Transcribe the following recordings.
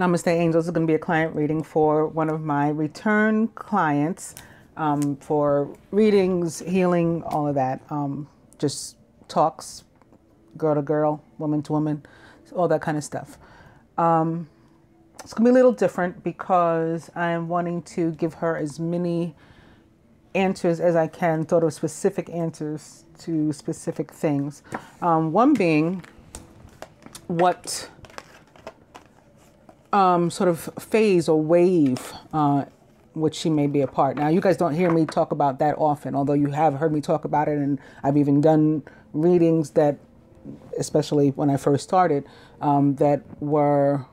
Namaste Angels is going to be a client reading for one of my return clients um, for readings, healing, all of that. Um, just talks, girl to girl, woman to woman, all that kind of stuff. Um, it's going to be a little different because I am wanting to give her as many answers as I can, sort of specific answers to specific things. Um, one being what um, sort of phase or wave uh, which she may be a part. Now, you guys don't hear me talk about that often, although you have heard me talk about it, and I've even done readings that, especially when I first started, um, that were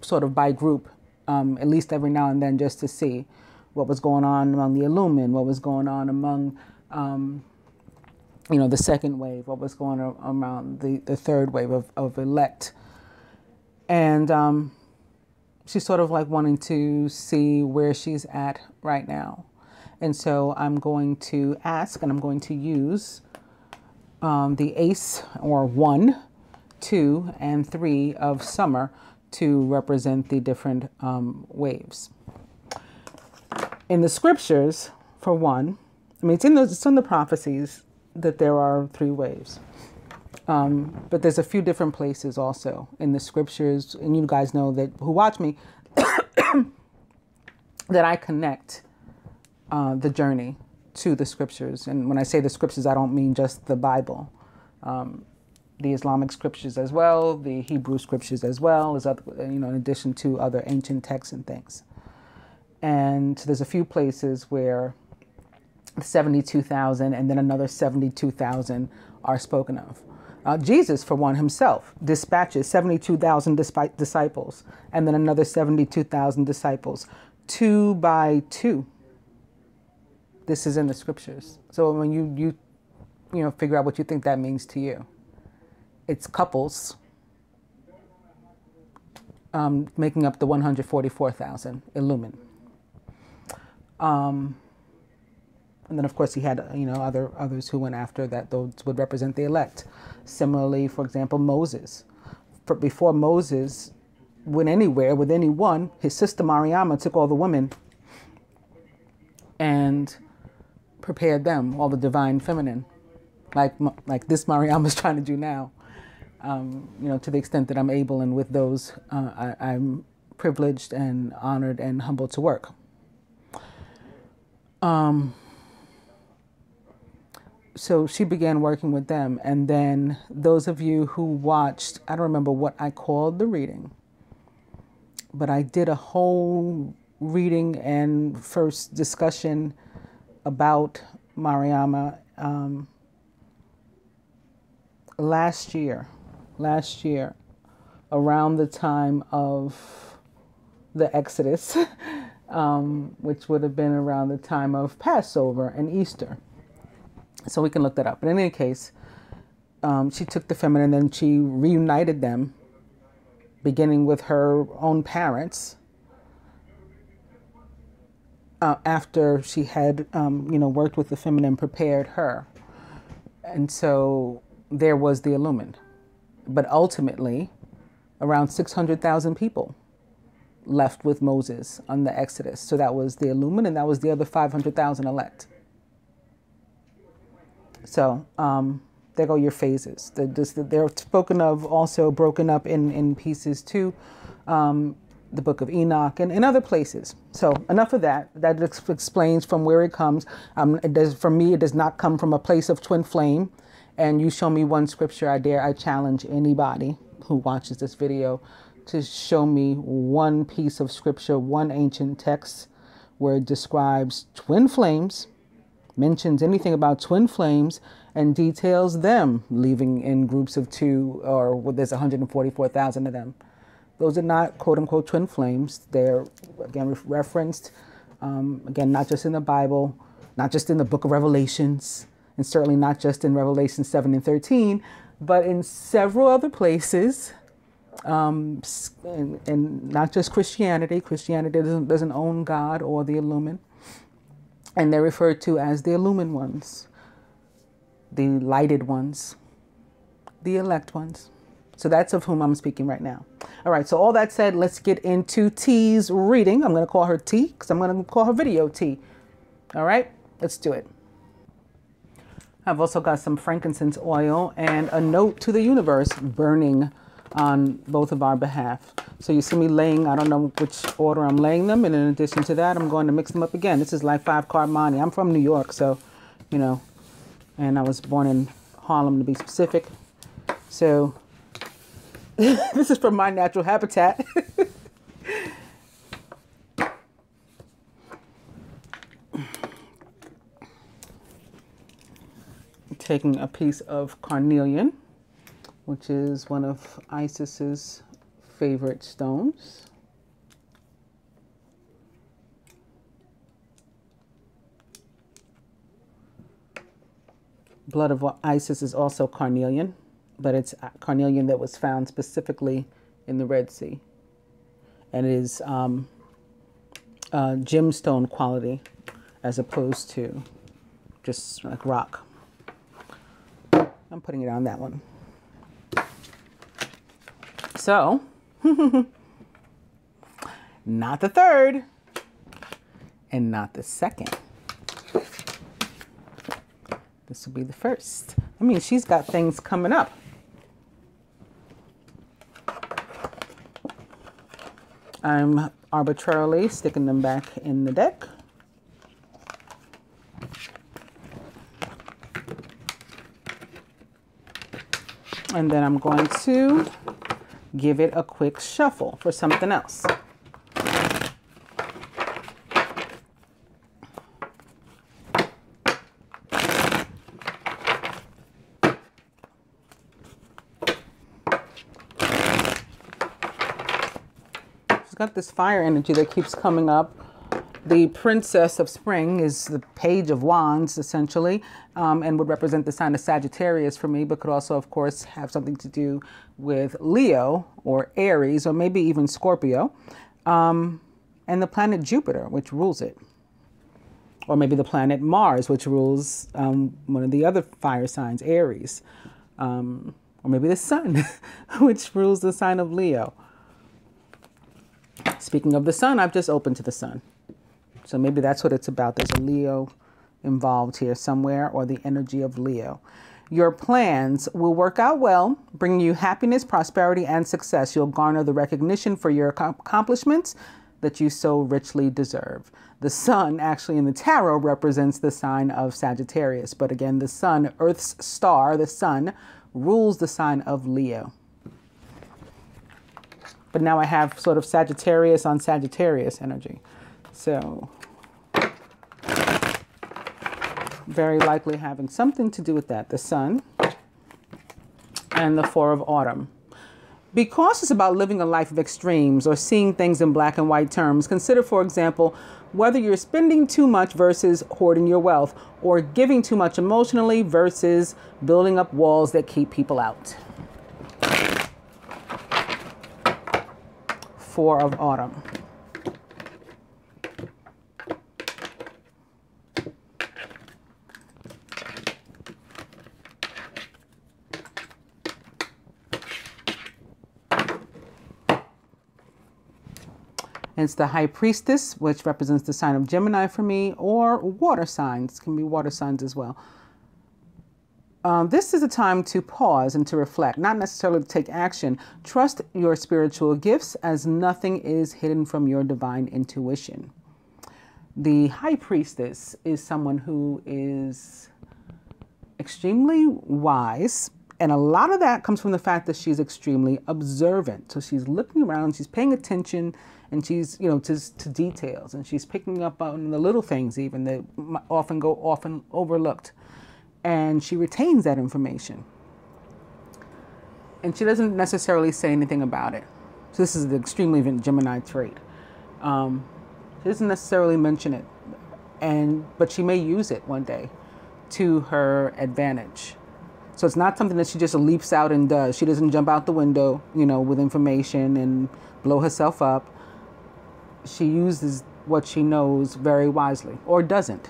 sort of by group, um, at least every now and then, just to see what was going on among the Illumin, what was going on among, um, you know, the second wave, what was going on around the, the third wave of, of elect. And um, she's sort of like wanting to see where she's at right now. And so I'm going to ask and I'm going to use um, the ace or one, two, and three of summer to represent the different um, waves. In the scriptures, for one, I mean, it's in, the, it's in the prophecies that there are three waves. Um, but there's a few different places also in the scriptures, and you guys know that who watch me that I connect uh, the journey to the scriptures. And when I say the scriptures, I don't mean just the Bible. Um, the Islamic scriptures as well, the Hebrew scriptures as well, as other, you know, in addition to other ancient texts and things. And there's a few places where 72,000 and then another 72,000 are spoken of. Uh, Jesus, for one, himself dispatches 72,000 disciples and then another 72,000 disciples, two by two. This is in the scriptures. So when you, you, you know, figure out what you think that means to you, it's couples um, making up the 144,000 illumin. Um, and then, of course, he had you know other others who went after that. Those would represent the elect. Similarly, for example, Moses. For before Moses went anywhere with anyone, his sister Mariama took all the women and prepared them, all the divine feminine, like like this Mariama is trying to do now. Um, you know, to the extent that I'm able, and with those, uh, I, I'm privileged and honored and humbled to work. Um, so she began working with them. And then those of you who watched, I don't remember what I called the reading, but I did a whole reading and first discussion about Mariama um, last year. Last year, around the time of the Exodus, um, which would have been around the time of Passover and Easter. So we can look that up. But in any case, um, she took the feminine and she reunited them, beginning with her own parents. Uh, after she had, um, you know, worked with the feminine, prepared her, and so there was the illumined. But ultimately, around six hundred thousand people left with Moses on the Exodus. So that was the illumined, and that was the other five hundred thousand elect. So um, there go your phases. They're spoken of also broken up in, in pieces too. Um, the book of Enoch and, in other places. So enough of that. That ex- explains from where it comes. Um, it does, for me, it does not come from a place of twin flame. And you show me one scripture, I dare, I challenge anybody who watches this video to show me one piece of scripture, one ancient text where it describes twin flames mentions anything about twin flames and details them leaving in groups of two or well, there's 144,000 of them. Those are not quote unquote twin flames. They're again referenced, um, again, not just in the Bible, not just in the book of Revelations, and certainly not just in Revelation 7 and 13, but in several other places. Um, and, and, not just Christianity. Christianity doesn't, doesn't own God or the Illumin and they're referred to as the illumined ones, the lighted ones, the elect ones. So that's of whom I'm speaking right now. All right, so all that said, let's get into T's reading. I'm going to call her T because I'm going to call her video T. All right, let's do it. I've also got some frankincense oil and a note to the universe burning on both of our behalf. So you see me laying, I don't know which order I'm laying them. And in addition to that, I'm going to mix them up again. This is like five card monte. I'm from New York, so, you know, and I was born in Harlem to be specific. So this is from my natural habitat. Taking a piece of carnelian, which is one of Isis's favorite stones. Blood of Isis is also carnelian, but it's carnelian that was found specifically in the Red Sea. And it is um, gemstone quality as opposed to just like rock. I'm putting it on that one. So, not the third and not the second. This will be the first. I mean, she's got things coming up. I'm arbitrarily sticking them back in the deck. And then I'm going to give it a quick shuffle for something else. She's got this fire energy that keeps coming up. The Princess of Spring is the Page of Wands, essentially, um, and would represent the sign of Sagittarius for me, but could also, of course, have something to do with Leo or Aries or maybe even Scorpio, um, and the planet Jupiter, which rules it. Or maybe the planet Mars, which rules um, one of the other fire signs, Aries. Um, or maybe the sun, which rules the sign of Leo. Speaking of the sun, I've just opened to the sun. So maybe that's what it's about. There's a Leo involved here somewhere or the energy of Leo. Your plans will work out well, bringing you happiness, prosperity, and success. You'll garner the recognition for your accomplishments that you so richly deserve. The sun, actually, in the tarot, represents the sign of Sagittarius. But again, the sun, Earth's star, the sun, rules the sign of Leo. But now I have sort of Sagittarius on Sagittarius energy. So, very likely having something to do with that. The sun and the four of autumn. Because it's about living a life of extremes or seeing things in black and white terms, consider, for example, whether you're spending too much versus hoarding your wealth or giving too much emotionally versus building up walls that keep people out. Four of autumn. It's the High Priestess, which represents the sign of Gemini for me, or water signs, can be water signs as well. Um, this is a time to pause and to reflect, not necessarily to take action. Trust your spiritual gifts as nothing is hidden from your divine intuition. The High Priestess is someone who is extremely wise, and a lot of that comes from the fact that she's extremely observant. So she's looking around, she's paying attention, and she's, you know, to, to details, and she's picking up on the little things even that often go often overlooked. And she retains that information. And she doesn't necessarily say anything about it. So this is the extremely Gemini trait. Um, she doesn't necessarily mention it, and but she may use it one day to her advantage. So it's not something that she just leaps out and does. She doesn't jump out the window, you know, with information and blow herself up. She uses what she knows very wisely or doesn't.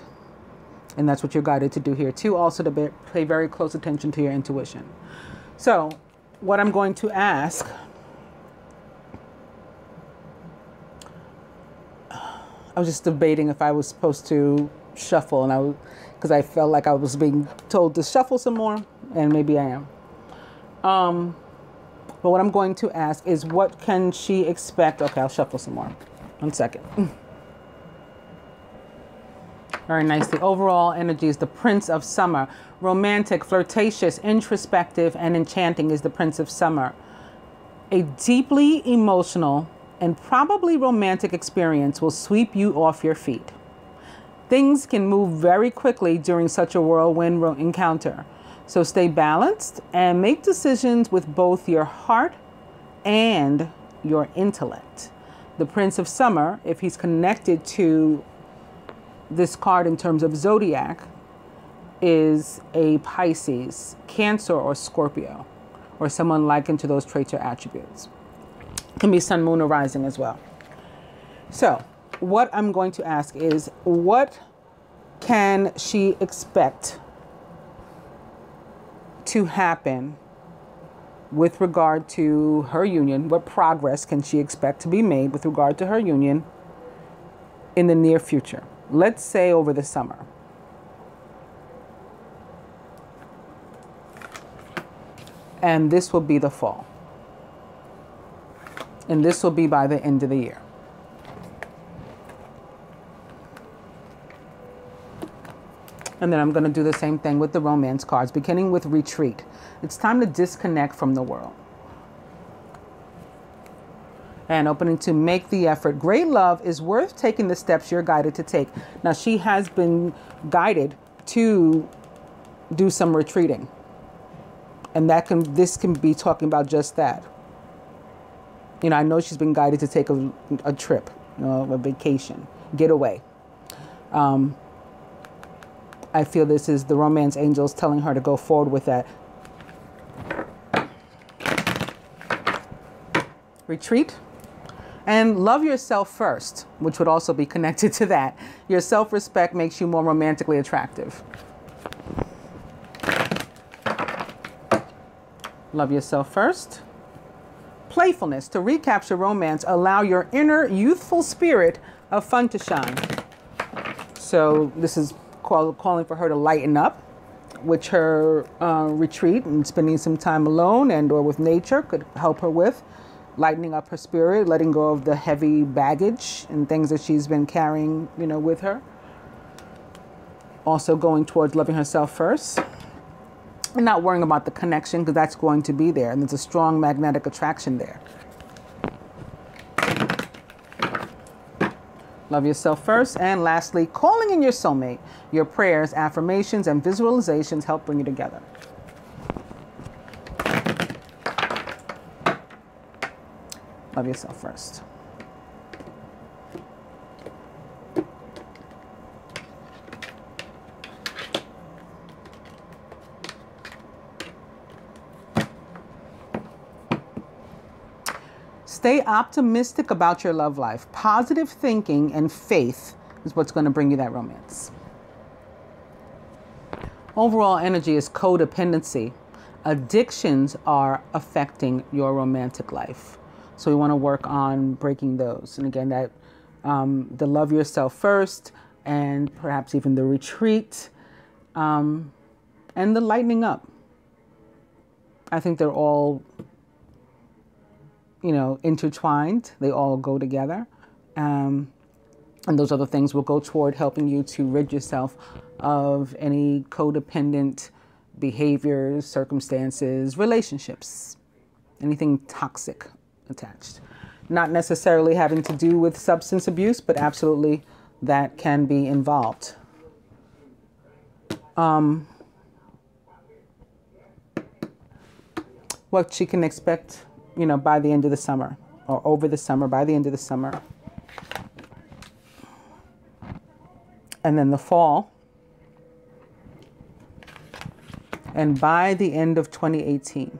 And that's what you're guided to do here too. Also to pay very close attention to your intuition. So what I'm going to ask I was just debating if I was supposed to shuffle, and I because I felt like I was being told to shuffle some more, and maybe I am. Um, but what I'm going to ask is, what can she expect? Okay, I'll shuffle some more. One second. Very nice. The overall energy is the Prince of Summer. Romantic, flirtatious, introspective, and enchanting is the Prince of Summer. A deeply emotional and probably romantic experience will sweep you off your feet. Things can move very quickly during such a whirlwind encounter. So stay balanced and make decisions with both your heart and your intellect. The Prince of Summer, if he's connected to this card in terms of zodiac, is a Pisces, Cancer, or Scorpio, or someone likened to those traits or attributes can be sun, moon, or rising as well. So, what I'm going to ask is what can she expect to happen with regard to her union? What progress can she expect to be made with regard to her union in the near future? Let's say over the summer. And this will be the fall and this will be by the end of the year. And then I'm going to do the same thing with the romance cards, beginning with retreat. It's time to disconnect from the world. And opening to make the effort. Great love is worth taking the steps you're guided to take. Now, she has been guided to do some retreating. And that can this can be talking about just that you know, I know she's been guided to take a, a trip, you know, a vacation, get away. Um, I feel this is the romance angels telling her to go forward with that. Retreat and love yourself first, which would also be connected to that. Your self respect makes you more romantically attractive. Love yourself first playfulness to recapture romance, allow your inner youthful spirit of fun to shine. So this is call, calling for her to lighten up, which her uh, retreat and spending some time alone and or with nature could help her with lightening up her spirit, letting go of the heavy baggage and things that she's been carrying, you know, with her. Also going towards loving herself first and not worrying about the connection because that's going to be there and there's a strong magnetic attraction there. Love yourself first. And lastly, calling in your soulmate. Your prayers, affirmations, and visualizations help bring you together. Love yourself first. Stay optimistic about your love life. Positive thinking and faith is what's going to bring you that romance. Overall energy is codependency. Addictions are affecting your romantic life. So we want to work on breaking those. And again, that um, the love yourself first, and perhaps even the retreat, um, and the lightening up. I think they're all you know, intertwined. They all go together. Um, and those other things will go toward helping you to rid yourself of any codependent behaviors, circumstances, relationships, anything toxic attached. Not necessarily having to do with substance abuse, but absolutely that can be involved. Um, what she can expect you know, by the end of the summer or over the summer, by the end of the summer. And then the fall. And by the end of 2018.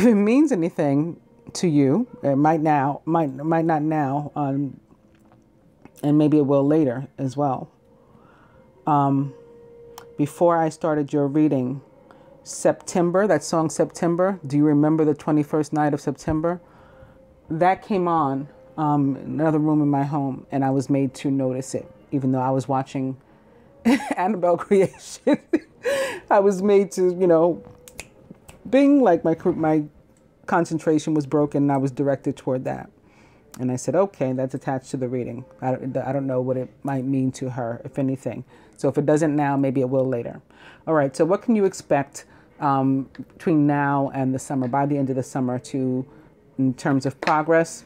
If it means anything to you, it might now, might might not now. Um, and maybe it will later as well. Um, before I started your reading, September, that song September, do you remember the 21st night of September? That came on um, another room in my home, and I was made to notice it, even though I was watching Annabelle creation. I was made to, you know, bing, like my my concentration was broken, and I was directed toward that. And I said, okay, that's attached to the reading. I don't, I don't know what it might mean to her, if anything. So if it doesn't now, maybe it will later. All right, so what can you expect um, between now and the summer, by the end of the summer, to in terms of progress?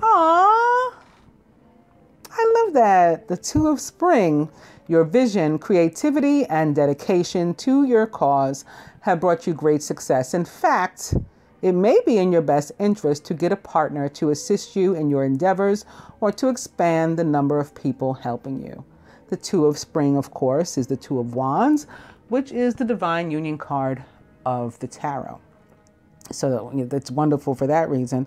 Aww, I love that. The two of spring. Your vision, creativity, and dedication to your cause have brought you great success. In fact, it may be in your best interest to get a partner to assist you in your endeavors or to expand the number of people helping you. The Two of Spring, of course, is the Two of Wands, which is the divine union card of the tarot. So that's wonderful for that reason.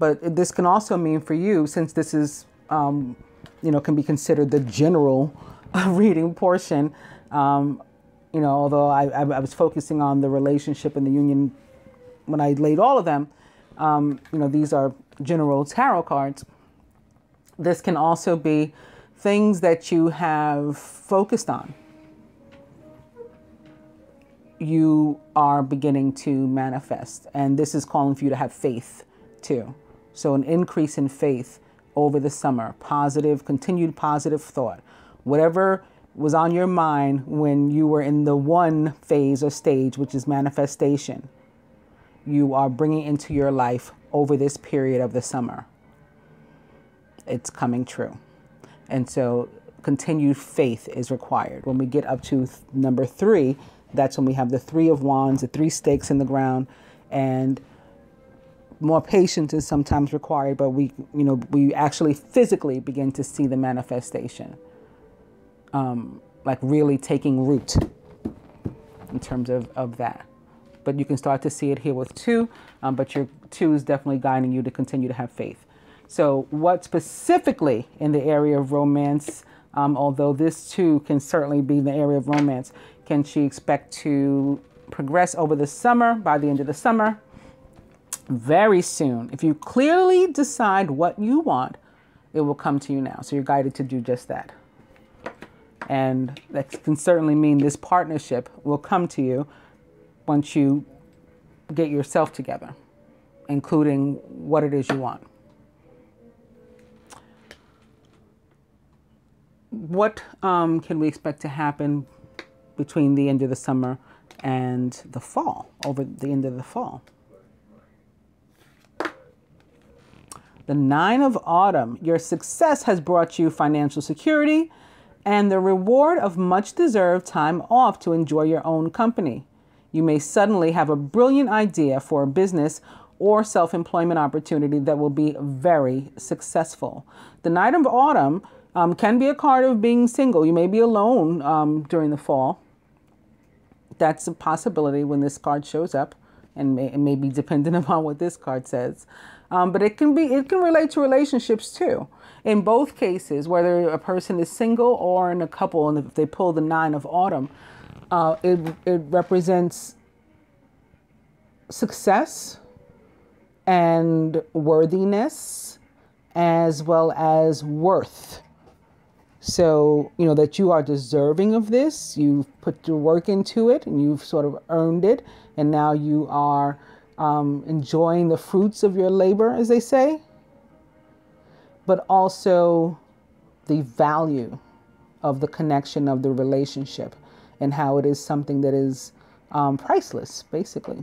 But this can also mean for you, since this is, um, you know, can be considered the general reading portion. Um, you know, although I, I, was focusing on the relationship and the union when I laid all of them, um, you know, these are general tarot cards. This can also be things that you have focused on. You are beginning to manifest, and this is calling for you to have faith too. So, an increase in faith over the summer, positive, continued positive thought. Whatever was on your mind when you were in the one phase or stage, which is manifestation, you are bringing into your life over this period of the summer. It's coming true. And so continued faith is required. When we get up to number three, that's when we have the three of wands, the three stakes in the ground, and more patience is sometimes required, but we, you know, we actually physically begin to see the manifestation, um, like really taking root in terms of, of that but you can start to see it here with two, um, but your two is definitely guiding you to continue to have faith. So, what specifically in the area of romance, um, although this too can certainly be the area of romance, can she expect to progress over the summer, by the end of the summer? Very soon. If you clearly decide what you want, it will come to you now. So, you're guided to do just that. And that can certainly mean this partnership will come to you once you get yourself together, including what it is you want. What um, can we expect to happen between the end of the summer and the fall, over the end of the fall? The nine of autumn, your success has brought you financial security and the reward of much deserved time off to enjoy your own company. You may suddenly have a brilliant idea for a business or self employment opportunity that will be very successful. The Knight of Autumn um, can be a card of being single. You may be alone um, during the fall. That's a possibility when this card shows up, and may, it may be dependent upon what this card says. Um, but it can be it can relate to relationships too. In both cases, whether a person is single or in a couple, and if they pull the nine of autumn, uh, it, it represents success and worthiness as well as worth. So, you know, that you are deserving of this, you've put your work into it and you've sort of earned it, and now you are um, enjoying the fruits of your labor, as they say, but also the value of the connection of the relationship and how it is something that is um, priceless, basically.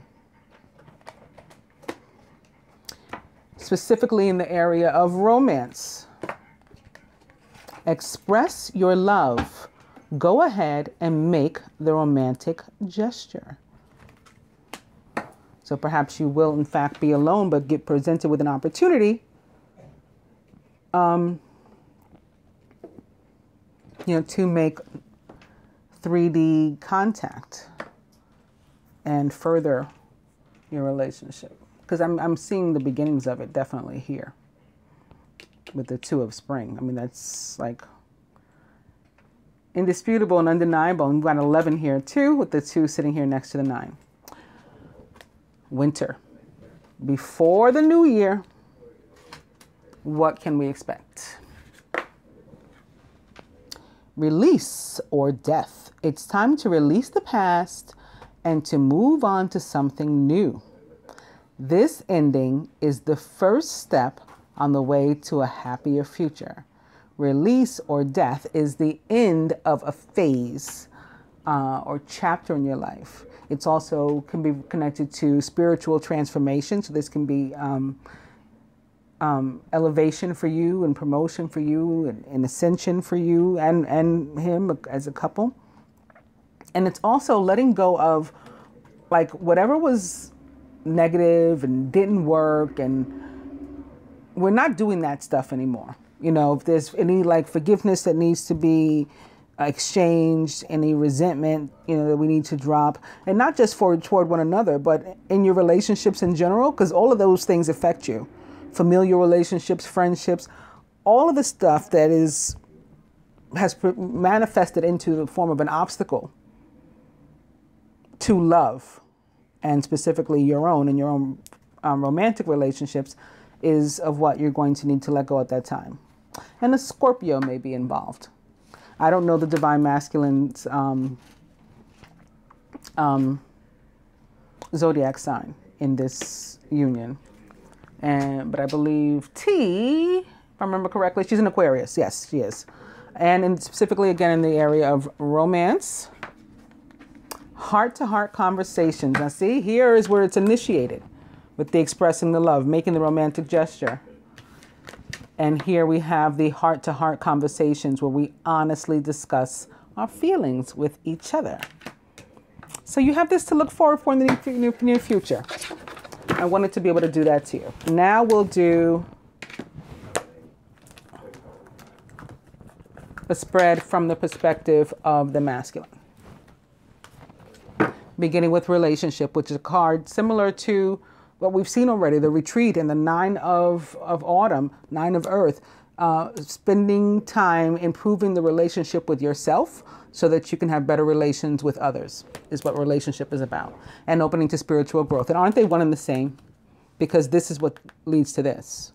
Specifically in the area of romance. Express your love. Go ahead and make the romantic gesture. So perhaps you will, in fact, be alone, but get presented with an opportunity. Um, you know, to make 3D contact and further your relationship. Because I'm, I'm seeing the beginnings of it definitely here. with the two of spring. I mean, that's like indisputable and undeniable. And we've got 11 here too, with the two sitting here next to the nine. Winter. Before the new year, what can we expect? Release or death. It's time to release the past and to move on to something new. This ending is the first step on the way to a happier future. Release or death is the end of a phase uh, or chapter in your life. It's also can be connected to spiritual transformation. So this can be um, um, elevation for you and promotion for you and, and ascension for you and and him as a couple. And it's also letting go of like whatever was negative and didn't work and we're not doing that stuff anymore. You know, if there's any like forgiveness that needs to be exchanged, any resentment, you know, that we need to drop, and not just for toward one another, but in your relationships in general, because all of those things affect you. Familial relationships, friendships, all of the stuff that is has manifested into the form of an obstacle to love, and specifically your own and your own um, romantic relationships, is of what you're going to need to let go at that time. And a Scorpio may be involved. I don't know the divine masculine's um, um, zodiac sign in this union. And but I believe T, if I remember correctly, she's an Aquarius. Yes, she is. And in, specifically again in the area of romance, heart to heart conversations. Now see, here is where it's initiated with the expressing the love, making the romantic gesture. And here we have the heart to heart conversations where we honestly discuss our feelings with each other. So you have this to look forward for in the near future. I wanted to be able to do that to you. Now we'll do a spread from the perspective of the masculine. Beginning with relationship, which is a card similar to what we've seen already the retreat and the nine of, of autumn, nine of earth, uh, spending time improving the relationship with yourself so that you can have better relations with others, is what relationship is about, and opening to spiritual growth. And aren't they one and the same? Because this is what leads to this.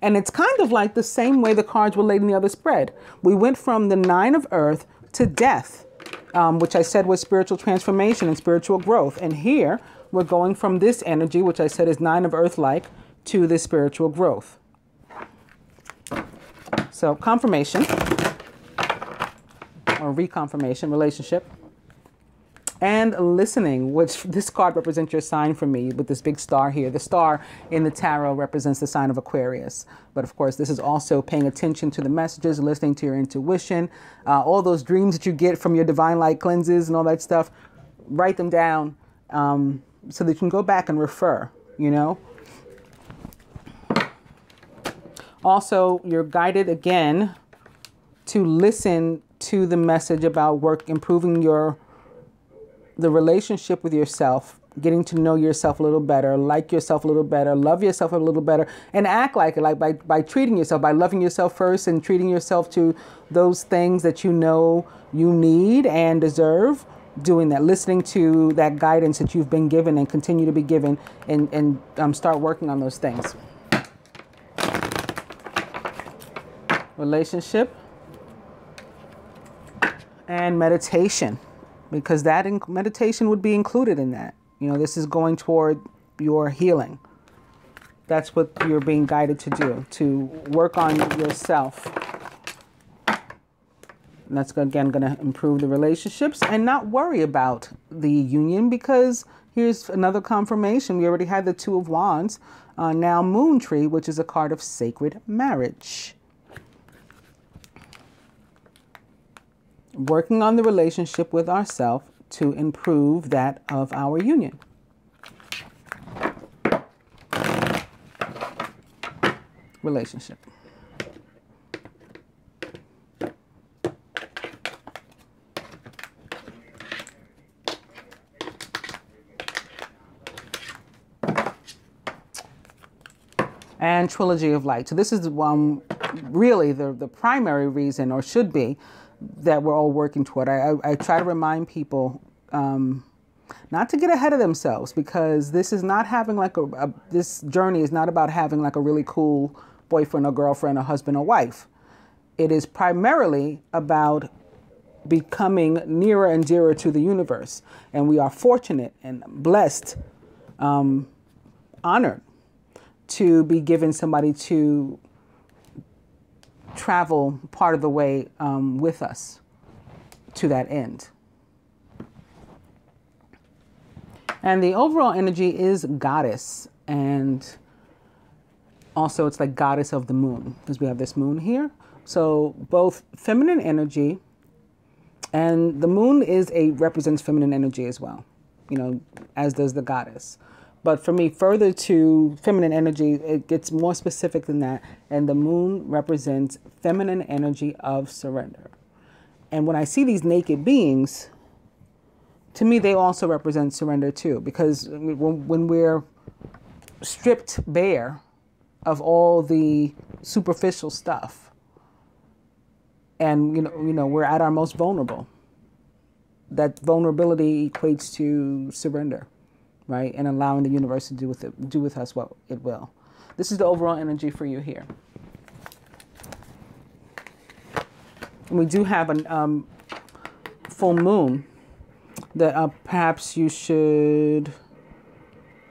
And it's kind of like the same way the cards were laid in the other spread. We went from the nine of earth to death um, which I said was spiritual transformation and spiritual growth. And here we're going from this energy, which I said is nine of earth like, to this spiritual growth. So, confirmation or reconfirmation relationship and listening, which this card represents your sign for me with this big star here. The star in the tarot represents the sign of Aquarius. But of course, this is also paying attention to the messages, listening to your intuition, uh, all those dreams that you get from your divine light cleanses and all that stuff. Write them down um, so that you can go back and refer, you know. Also, you're guided again to listen to the message about work, improving your the relationship with yourself, getting to know yourself a little better, like yourself a little better, love yourself a little better, and act like it, like by, by treating yourself, by loving yourself first and treating yourself to those things that you know you need and deserve. Doing that, listening to that guidance that you've been given and continue to be given, and, and um, start working on those things. Relationship and meditation because that meditation would be included in that. You know, this is going toward your healing. That's what you're being guided to do, to work on yourself. And that's again going to improve the relationships and not worry about the union because here's another confirmation. We already had the Two of Wands, uh, now Moon Tree, which is a card of sacred marriage. Working on the relationship with ourself to improve that of our union. Relationship. and Trilogy of Light. So this is um, really the, the primary reason, or should be, that we're all working toward. I, I, I try to remind people um, not to get ahead of themselves because this is not having like a, a, this journey is not about having like a really cool boyfriend or girlfriend or husband or wife. It is primarily about becoming nearer and dearer to the universe. And we are fortunate and blessed, um, honored to be given somebody to travel part of the way um, with us to that end. And the overall energy is goddess. And also, it's like goddess of the moon because we have this moon here. So, both feminine energy and the moon is a represents feminine energy as well, you know, as does the goddess. But for me, further to feminine energy, it gets more specific than that. And the moon represents feminine energy of surrender. And when I see these naked beings, to me, they also represent surrender too, because when, we're stripped bare of all the superficial stuff, and you know, you know, we're at our most vulnerable. That vulnerability equates to surrender, right, and allowing the universe to do with it, do with us what it will. This is the overall energy for you here. And we do have a um, full moon that uh, perhaps you should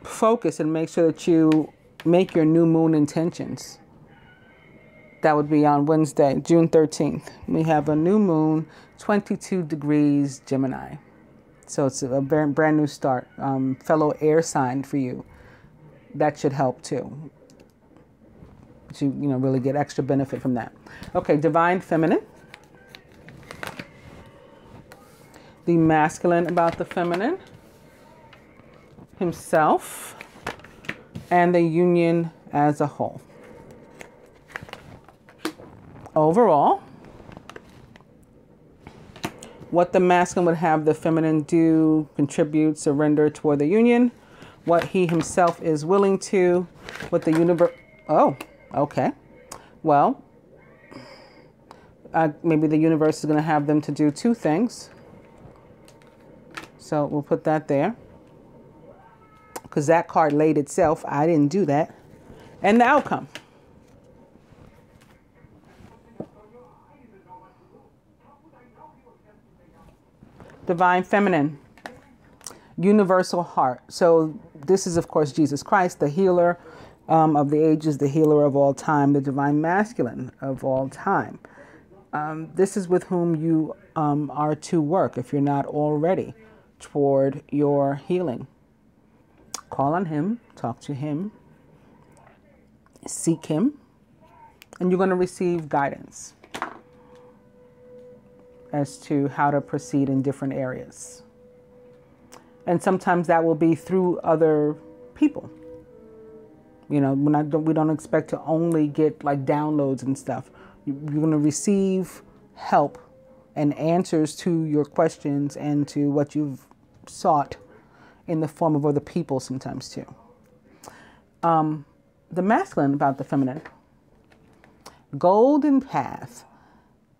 focus and make sure that you make your new moon intentions. That would be on Wednesday, June 13th. We have a new moon, 22 degrees Gemini. So it's a brand new start. Um, fellow air sign for you. That should help too. To you know really get extra benefit from that. Okay, divine feminine. The masculine about the feminine. Himself. And the union as a whole overall, what the masculine would have the feminine do, contribute, surrender toward the union, what he himself is willing to, what the universe. Oh, okay. Well, uh, maybe the universe is going to have them to do two things. So we'll put that there. Because that card laid itself. I didn't do that. And the outcome. Divine feminine, universal heart. So this is, of course, Jesus Christ, the healer um, of the ages, the healer of all time, the divine masculine of all time. Um, this is with whom you um, are to work if you're not already toward your healing. Call on him, talk to him, seek him, and you're going to receive guidance as to how to proceed in different areas. And sometimes that will be through other people. You know, don't, we don't expect to only get like downloads and stuff. You're going to receive help and answers to your questions and to what you've sought in the form of other people sometimes too. Um, the masculine about the feminine. Golden path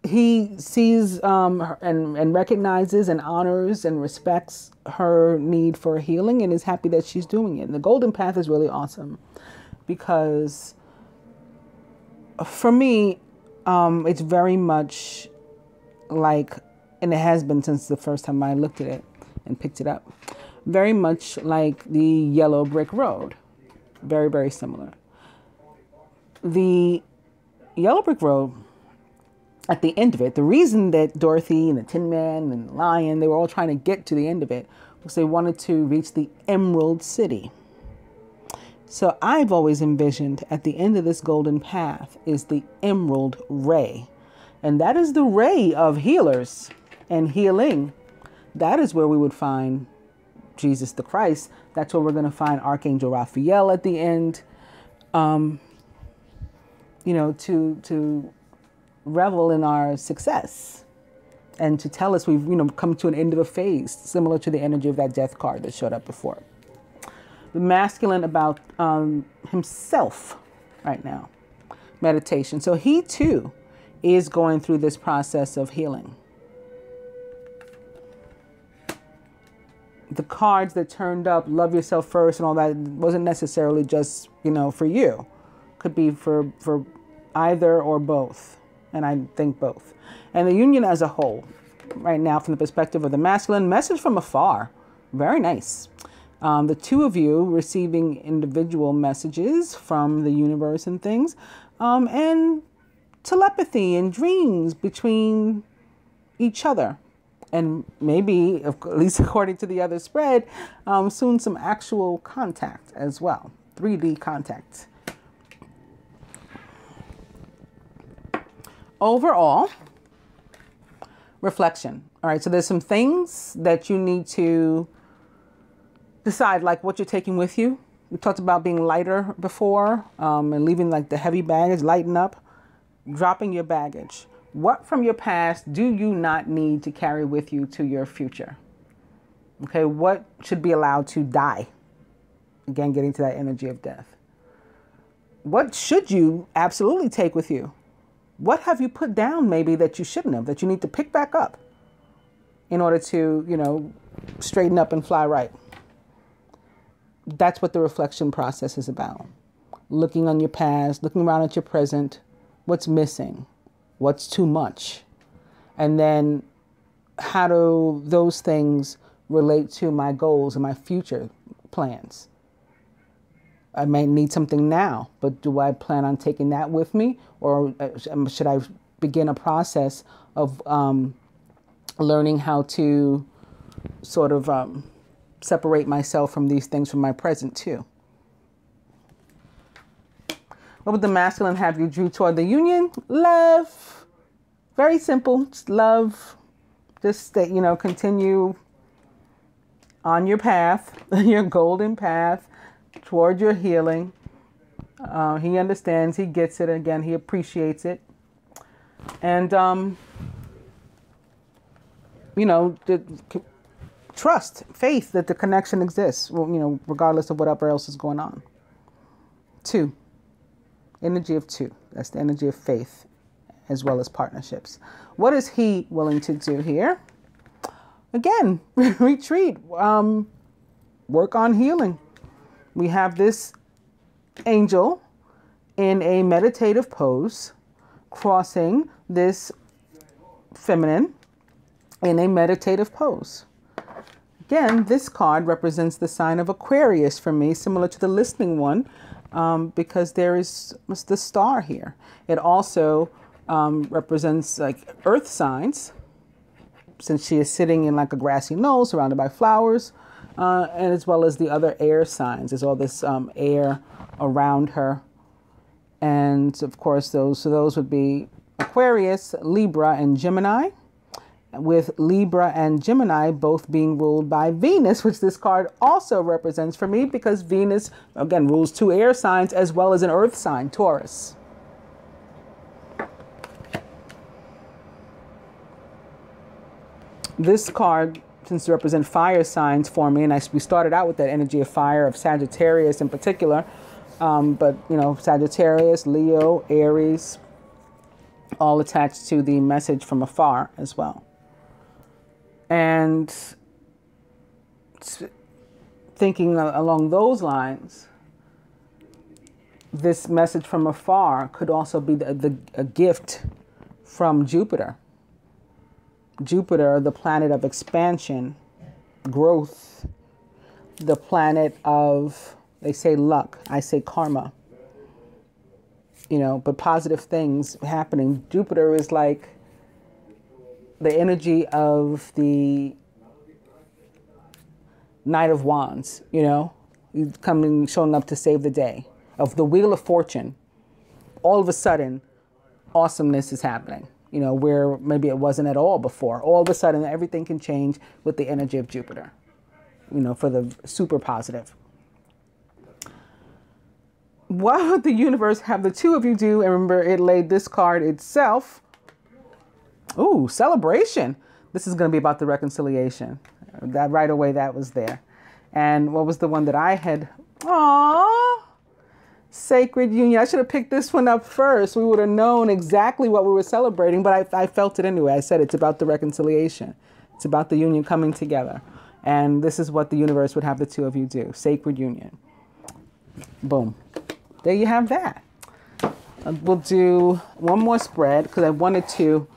he sees um, and, and recognizes and honors and respects her need for healing and is happy that she's doing it. And the golden path is really awesome because for me, um, it's very much like, and it has been since the first time I looked at it and picked it up, very much like the yellow brick road. Very, very similar. The yellow brick road at the end of it, the reason that Dorothy and the Tin Man and the Lion, they were all trying to get to the end of it was they wanted to reach the Emerald City. So I've always envisioned at the end of this golden path is the Emerald Ray. And that is the ray of healers and healing. That is where we would find Jesus the Christ. That's where we're going to find Archangel Raphael at the end. Um, you know, to to revel in our success and to tell us we've you know come to an end of a phase similar to the energy of that death card that showed up before the masculine about um, himself right now. Meditation. So he too is going through this process of healing. The cards that turned up, love yourself first and all that, wasn't necessarily just, you know, for you. Could be for, for either or both. And I think both. And the union as a whole, right now, from the perspective of the masculine, message from afar. Very nice. Um, the two of you receiving individual messages from the universe and things, um, and telepathy and dreams between each other. And maybe, at least according to the other spread, um, soon some actual contact as well 3D contact. Overall, reflection. All right, so there's some things that you need to decide, like what you're taking with you. We talked about being lighter before um, and leaving like the heavy baggage, lighten up, dropping your baggage. What from your past do you not need to carry with you to your future? Okay, what should be allowed to die? Again, getting to that energy of death. What should you absolutely take with you? What have you put down maybe that you shouldn't have, that you need to pick back up in order to, you know, straighten up and fly right? That's what the reflection process is about. Looking on your past, looking around at your present, what's missing, what's too much, and then how do those things relate to my goals and my future plans? I may need something now, but do I plan on taking that with me, or uh, um, should I begin a process of um, learning how to sort of um, separate myself from these things from my present too? What would the masculine have you drew toward the union? Love. Very simple. Just love. Just that, you know, continue on your path, your golden path toward your healing. Uh, he understands, he gets it. Again, he appreciates it. And, um, you know, the, trust, faith that the connection exists, you know, regardless of whatever else is going on. Two, energy of two. That's the energy of faith as well as partnerships. What is he willing to do here? Again, retreat, um, work on healing we have this angel in a meditative pose crossing this feminine in a meditative pose. Again, this card represents the sign of Aquarius for me, similar to the listening one, um, because there is the star here. It also um, represents like earth signs, since she is sitting in like a grassy knoll surrounded by flowers uh, and as well as the other air signs. There's all this um, air around her. And of course, those, so those would be Aquarius, Libra, and Gemini, with Libra and Gemini both being ruled by Venus, which this card also represents for me because Venus, again, rules two air signs as well as an earth sign, Taurus. This card since to represent fire signs for me, and I, we started out with that energy of fire of Sagittarius in particular, um, but you know Sagittarius, Leo, Aries, all attached to the message from afar as well. And thinking along those lines, this message from afar could also be the, the, a gift from Jupiter Jupiter, the planet of expansion, growth, the planet of, they say luck, I say karma. You know, but positive things happening. Jupiter is like the energy of the Knight of Wands, you know, coming, showing up to save the day, of the Wheel of Fortune. All of a sudden, awesomeness is happening you know, where maybe it wasn't at all before. All of a sudden, everything can change with the energy of Jupiter, you know, for the super positive. What would the universe have the two of you do? And remember, it laid this card itself. Ooh, celebration. This is going to be about the reconciliation. That right away, that was there. And what was the one that I had? Aww. Sacred union. I should have picked this one up first. We would have known exactly what we were celebrating, but I, I felt it anyway. I said it's about the reconciliation, it's about the union coming together. And this is what the universe would have the two of you do sacred union. Boom. There you have that. Uh, we'll do one more spread because I wanted to.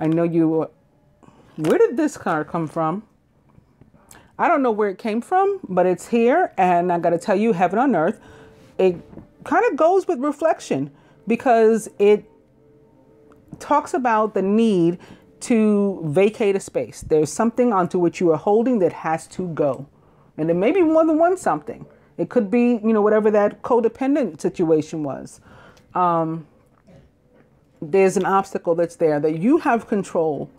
I know you. Where did this card come from? I don't know where it came from, but it's here. And I got to tell you, heaven on earth, it kind of goes with reflection because it talks about the need to vacate a space. There's something onto which you are holding that has to go. And it may be more than one something. It could be, you know, whatever that codependent situation was. Um, there's an obstacle that's there that you have control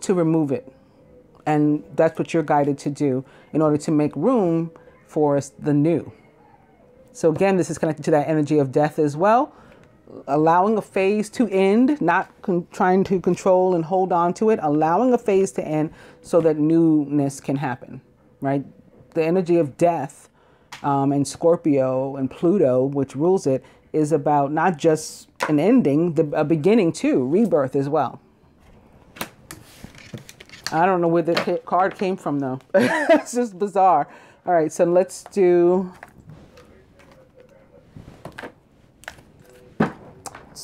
to remove it. And that's what you're guided to do in order to make room for the new. So, again, this is connected to that energy of death as well. Allowing a phase to end, not trying to control and hold on to it, allowing a phase to end so that newness can happen, right? The energy of death um, and Scorpio and Pluto, which rules it, is about not just an ending, the, a beginning too, rebirth as well. I don't know where the card came from though. it's just bizarre. All right, so let's do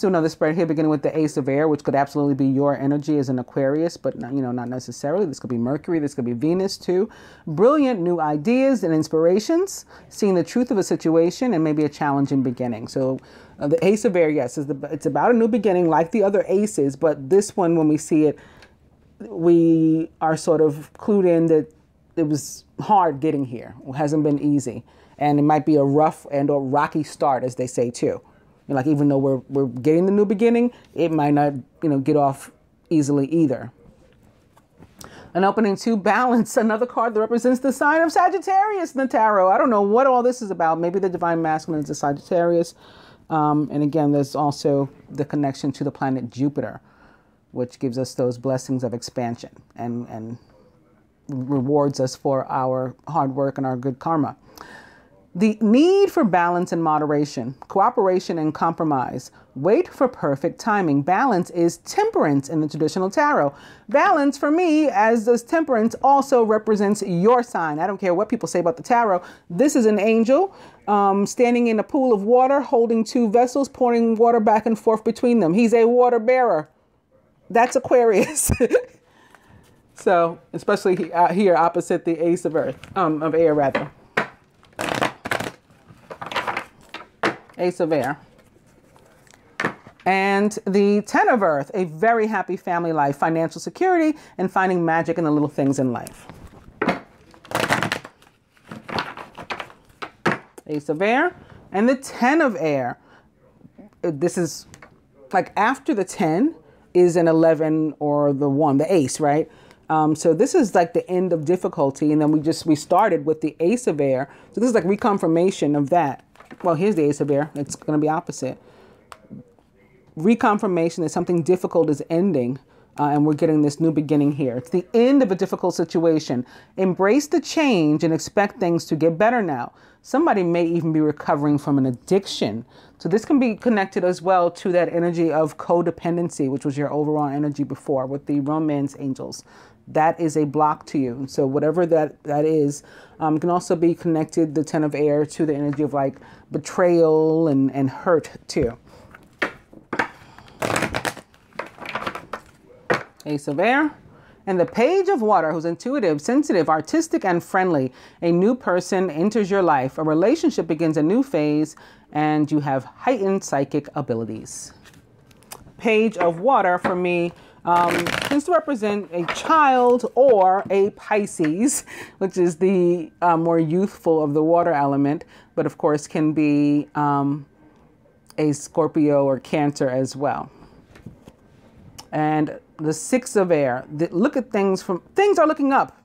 do another spread here, beginning with the Ace of Air, which could absolutely be your energy as an Aquarius, but not, you know, not necessarily. This could be Mercury. This could be Venus too. Brilliant new ideas and inspirations, seeing the truth of a situation and maybe a challenging beginning. So uh, the Ace of Air, yes, is the, it's about a new beginning, like the other aces, but this one, when we see it, we are sort of clued in that it was hard getting here. It hasn't been easy, and it might be a rough and or rocky start, as they say too like even though we're we're getting the new beginning, it might not you know get off easily either. An opening to balance, another card that represents the sign of Sagittarius in the tarot. I don't know what all this is about. Maybe the divine masculine is a Sagittarius. Um, and again, there's also the connection to the planet Jupiter, which gives us those blessings of expansion and, and rewards us for our hard work and our good karma. The need for balance and moderation, cooperation and compromise. Wait for perfect timing. Balance is temperance in the traditional tarot. Balance for me, as does temperance, also represents your sign. I don't care what people say about the tarot. This is an angel um, standing in a pool of water, holding two vessels, pouring water back and forth between them. He's a water bearer. That's Aquarius. so, especially here opposite the Ace of Earth, um, of Air rather. Ace of Air. And the Ten of Earth, a very happy family life, financial security, and finding magic in the little things in life. Ace of Air. And the Ten of Air. This is like after the 10 is an 11 or the 1, the ace, right? Um, so this is like the end of difficulty. And then we just, we started with the Ace of Air. So this is like reconfirmation of that. Well, here's the Ace of Air. It's going to be opposite. Reconfirmation that something difficult is ending. Uh, and we're getting this new beginning here. It's the end of a difficult situation. Embrace the change and expect things to get better now. Somebody may even be recovering from an addiction. So this can be connected as well to that energy of codependency, which was your overall energy before with the romance angels that is a block to you. So whatever that that is, um, can also be connected the ten of air to the energy of like betrayal and and hurt too. Ace of air. And the page of water, who's intuitive, sensitive, artistic, and friendly. A new person enters your life. A relationship begins a new phase, and you have heightened psychic abilities. Page of water for me um, tends to represent a child or a Pisces, which is the uh, more youthful of the water element, but of course can be um, a Scorpio or Cancer as well. And the six of air, the, look at things from, things are looking up.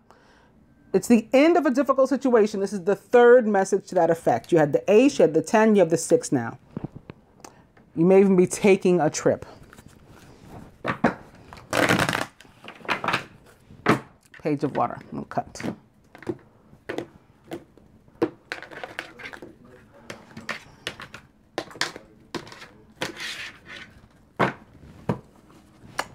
It's the end of a difficult situation. This is the third message to that effect. You had the ace, you had the 10, you have the six now. You may even be taking a trip. gauge of water. I'm cut.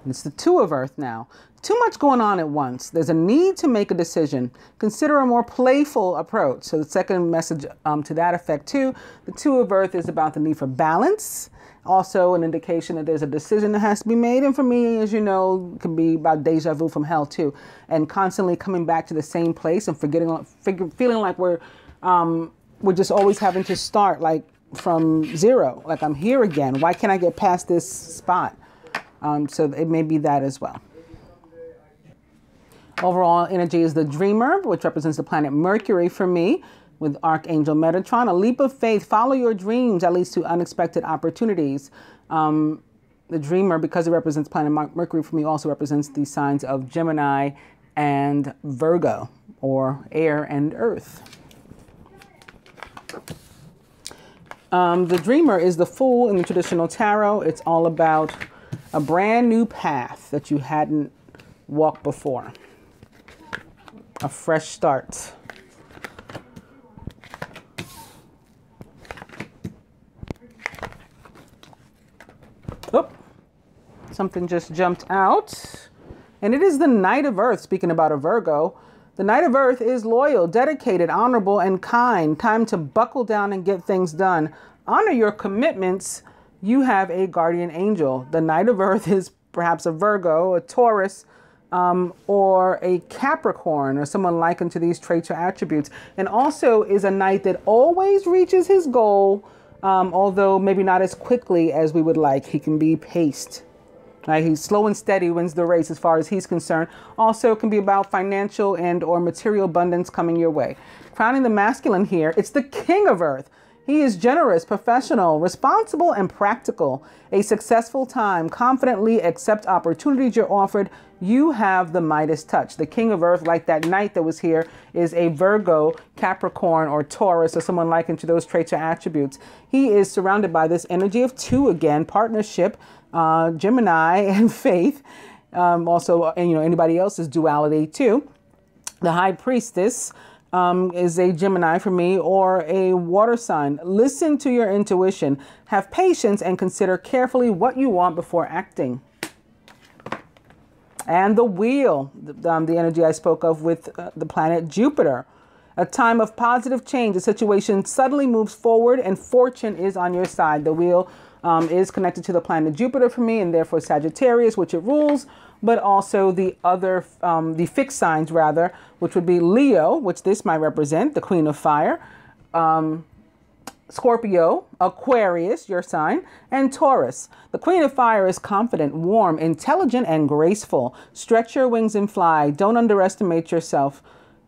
It's the two of earth now. Too much going on at once. There's a need to make a decision. Consider a more playful approach. So the second message um, to that effect too, the two of earth is about the need for balance also, an indication that there's a decision that has to be made. And for me, as you know, can be about deja vu from hell, too. And constantly coming back to the same place and forgetting, figure, feeling like we're, um, we're just always having to start like from zero. Like I'm here again. Why can't I get past this spot? Um, so it may be that as well. Overall energy is the dreamer, which represents the planet Mercury for me with Archangel Metatron. A leap of faith, follow your dreams that leads to unexpected opportunities. Um, the dreamer, because it represents planet Mercury for me, also represents the signs of Gemini and Virgo, or air and earth. Um, the dreamer is the fool in the traditional tarot. It's all about a brand new path that you hadn't walked before a fresh start. Something just jumped out. And it is the Knight of Earth, speaking about a Virgo. The Knight of Earth is loyal, dedicated, honorable, and kind. Time to buckle down and get things done. Honor your commitments. You have a guardian angel. The Knight of Earth is perhaps a Virgo, a Taurus, um, or a Capricorn or someone likened to these traits or attributes. And also is a knight that always reaches his goal, um, although maybe not as quickly as we would like. He can be paced. Right? He's slow and steady wins the race as far as he's concerned. Also it can be about financial and or material abundance coming your way. Crowning the masculine here, it's the king of earth. He is generous, professional, responsible, and practical. A successful time, confidently accept opportunities you're offered. You have the Midas touch. The king of earth, like that knight that was here, is a Virgo, Capricorn, or Taurus, or someone likened to those traits or attributes. He is surrounded by this energy of two again, partnership, uh, Gemini, and faith. Um, also, and you know, anybody else's duality too. The high priestess um, is a Gemini for me or a water sign. Listen to your intuition. Have patience and consider carefully what you want before acting. And the wheel, um, the energy I spoke of with uh, the planet Jupiter. A time of positive change. The situation suddenly moves forward and fortune is on your side. The wheel um, is connected to the planet Jupiter for me and therefore Sagittarius, which it rules but also the other, um, the fixed signs rather, which would be Leo, which this might represent, the Queen of Fire, um, Scorpio, Aquarius, your sign, and Taurus. The Queen of Fire is confident, warm, intelligent, and graceful. Stretch your wings and fly. Don't underestimate yourself.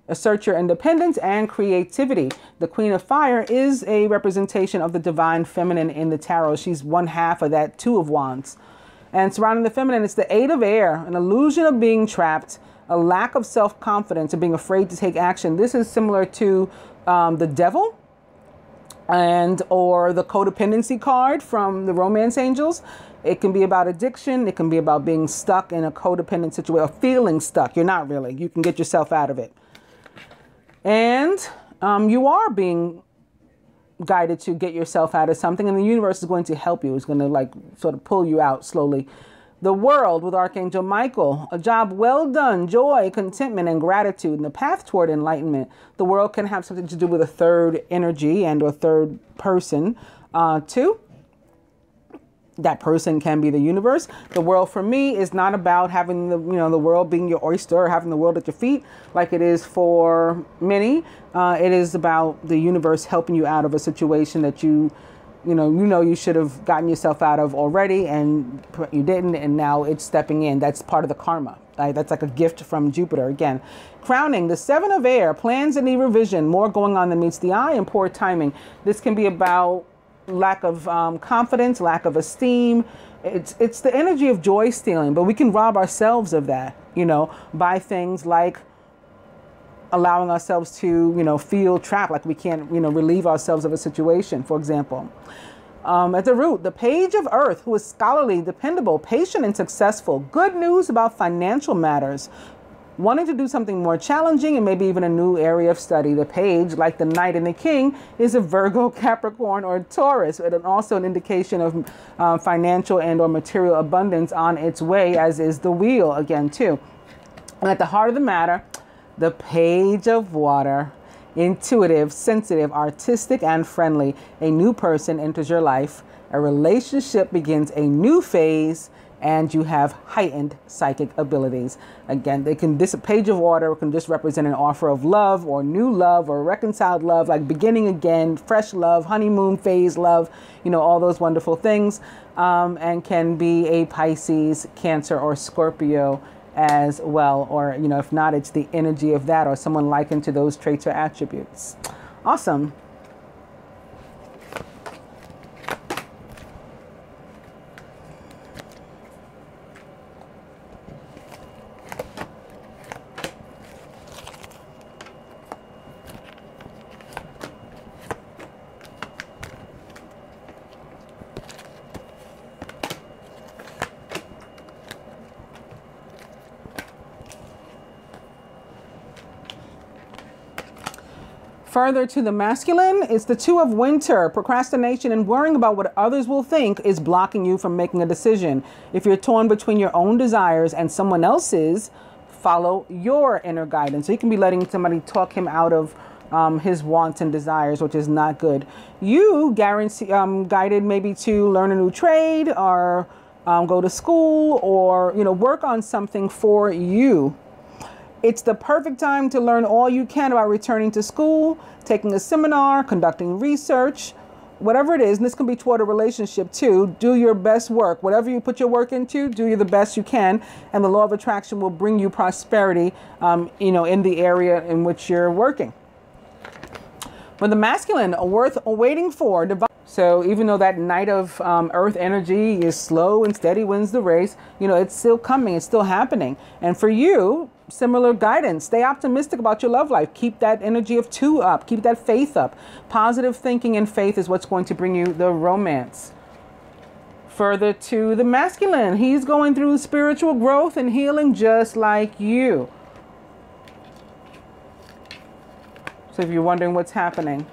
Assert your independence and creativity. The Queen of Fire is a representation of the divine feminine in the tarot. She's one half of that Two of Wands. And surrounding the feminine, it's the eight of air, an illusion of being trapped, a lack of self confidence, and being afraid to take action. This is similar to um, the devil and or the codependency card from the romance angels it can be about addiction it can be about being stuck in a codependent situation feeling stuck you're not really you can get yourself out of it and um, you are being guided to get yourself out of something and the universe is going to help you. It's going to like sort of pull you out slowly. The world with archangel michael a job well done joy contentment and gratitude and the path toward enlightenment. The world can have something to do with a third energy and or third person uh, too that person can be the universe. The world for me is not about having the you know the world being your oyster or having the world at your feet like it is for many. Uh, it is about the universe helping you out of a situation that you you know you know you should have gotten yourself out of already and you didn't and now it's stepping in. That's part of the karma. Right? That's like a gift from Jupiter again. Crowning the seven of air plans and need revision. More going on than meets the eye and poor timing. This can be about lack of um, confidence, lack of esteem. It's it's the energy of joy stealing, but we can rob ourselves of that, you know, by things like allowing ourselves to, you know, feel trapped, like we can't, you know, relieve ourselves of a situation, for example. Um, at the root, the page of earth, who is scholarly, dependable, patient, and successful. Good news about financial matters. Wanting to do something more challenging and maybe even a new area of study. The page, like the knight and the king, is a Virgo, Capricorn, or Taurus, and also an indication of uh, financial and or material abundance on its way, as is the wheel again too. And at the heart of the matter, the page of water, intuitive, sensitive, artistic, and friendly. A new person enters your life. A relationship begins a new phase and you have heightened psychic abilities. Again, they can this page of water can just represent an offer of love or new love or reconciled love, like beginning again, fresh love, honeymoon phase love, you know, all those wonderful things, um, and can be a Pisces, Cancer, or Scorpio as well. Or, you know, if not, it's the energy of that or someone likened to those traits or attributes. Awesome. Further to the masculine, it's the two of winter. Procrastination and worrying about what others will think is blocking you from making a decision. If you're torn between your own desires and someone else's, follow your inner guidance. So you can be letting somebody talk him out of um, his wants and desires, which is not good. You guarantee um, guided maybe to learn a new trade or um, go to school or you know work on something for you it's the perfect time to learn all you can about returning to school, taking a seminar, conducting research, whatever it is. And this can be toward a relationship too. Do your best work. Whatever you put your work into, do you the best you can. And the law of attraction will bring you prosperity, um, you know, in the area in which you're working. For the masculine, worth waiting for. So even though that knight of um, earth energy is slow and steady wins the race, you know, it's still coming, it's still happening. And for you, similar guidance. Stay optimistic about your love life. Keep that energy of two up. Keep that faith up. Positive thinking and faith is what's going to bring you the romance. Further to the masculine, he's going through spiritual growth and healing just like you. So if you're wondering what's happening,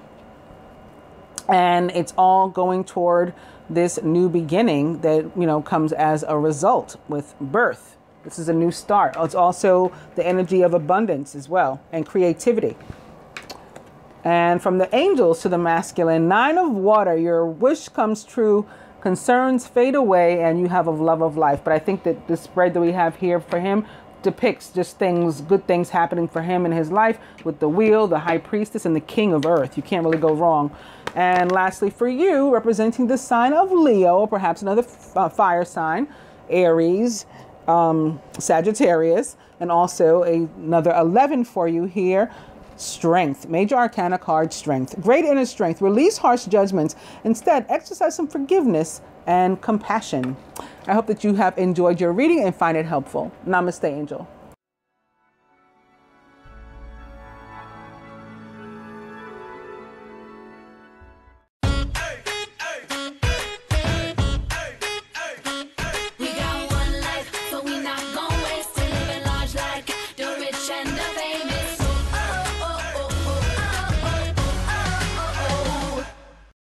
and it's all going toward this new beginning that you know comes as a result with birth this is a new start. It's also the energy of abundance as well and creativity. And from the angels to the masculine, nine of water, your wish comes true, concerns fade away, and you have a love of life. But I think that the spread that we have here for him depicts just things, good things happening for him in his life with the wheel, the high priestess, and the king of earth. You can't really go wrong. And lastly, for you, representing the sign of Leo, or perhaps another uh, fire sign, Aries, um, Sagittarius, and also a, another 11 for you here. Strength, major arcana card strength, great inner strength, release harsh judgments. Instead, exercise some forgiveness and compassion. I hope that you have enjoyed your reading and find it helpful. Namaste, Angel.